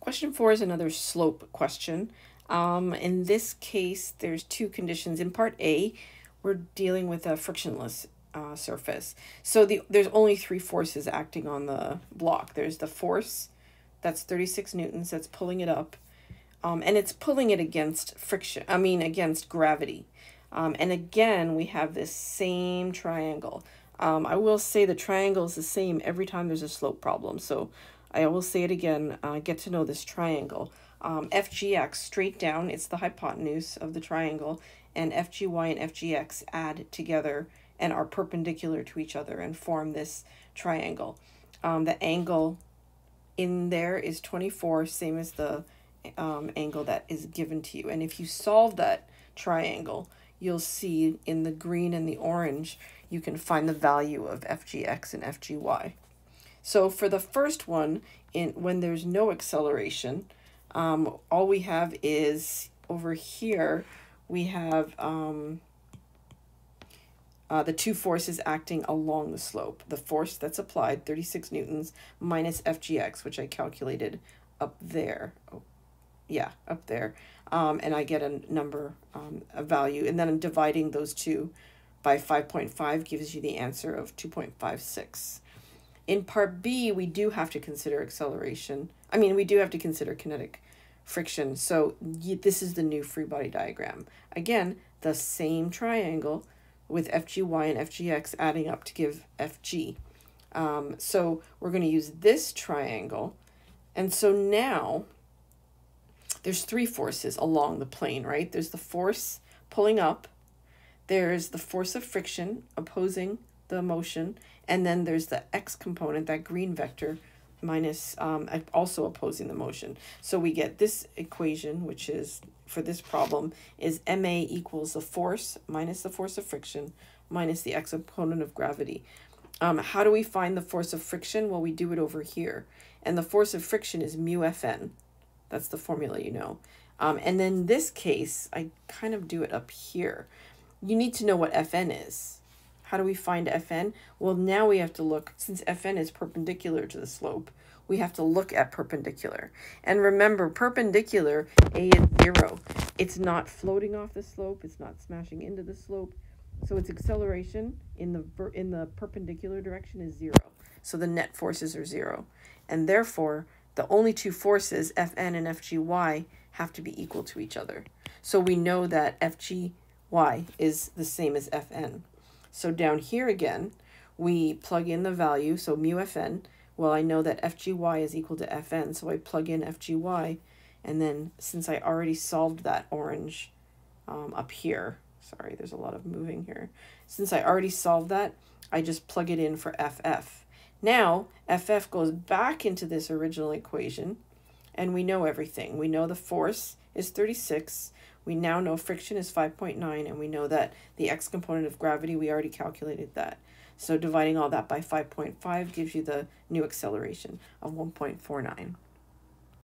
Question four is another slope question. Um, in this case, there's two conditions. In part A, we're dealing with a frictionless uh, surface. So the there's only three forces acting on the block. There's the force, that's 36 newtons, that's pulling it up. Um, and it's pulling it against friction, I mean against gravity. Um, and again, we have this same triangle. Um, I will say the triangle is the same every time there's a slope problem. So I will say it again, uh, get to know this triangle. Um, FGX straight down, it's the hypotenuse of the triangle, and FGY and FGX add together and are perpendicular to each other and form this triangle. Um, the angle in there is 24, same as the um, angle that is given to you. And if you solve that triangle, you'll see in the green and the orange, you can find the value of FGX and FGY. So for the first one, in when there's no acceleration, um, all we have is over here, we have um, uh, the two forces acting along the slope. The force that's applied, 36 newtons, minus FGX, which I calculated up there. Oh, yeah, up there. Um, and I get a number, um, a value. And then I'm dividing those two by 5.5 gives you the answer of 2.56. In part B, we do have to consider acceleration. I mean, we do have to consider kinetic friction. So this is the new free body diagram. Again, the same triangle with FGY and FGX adding up to give FG. Um, so we're going to use this triangle. And so now there's three forces along the plane, right? There's the force pulling up, there's the force of friction opposing the motion, and then there's the x component, that green vector, minus um, also opposing the motion. So we get this equation, which is for this problem, is ma equals the force minus the force of friction minus the x component of gravity. Um, how do we find the force of friction? Well, we do it over here. And the force of friction is mu Fn. That's the formula you know. Um, and then this case, I kind of do it up here. You need to know what Fn is. How do we find Fn? Well, now we have to look, since Fn is perpendicular to the slope, we have to look at perpendicular. And remember, perpendicular, A is zero. It's not floating off the slope. It's not smashing into the slope. So its acceleration in the, in the perpendicular direction is zero. So the net forces are zero. And therefore, the only two forces, Fn and Fgy, have to be equal to each other. So we know that Fgy is the same as Fn. So down here again, we plug in the value, so mu fn. Well, I know that fgy is equal to fn, so I plug in fgy. And then since I already solved that orange um, up here, sorry, there's a lot of moving here. Since I already solved that, I just plug it in for ff. Now, ff goes back into this original equation, and we know everything. We know the force is 36, we now know friction is 5.9 and we know that the x component of gravity, we already calculated that. So dividing all that by 5.5 gives you the new acceleration of 1.49.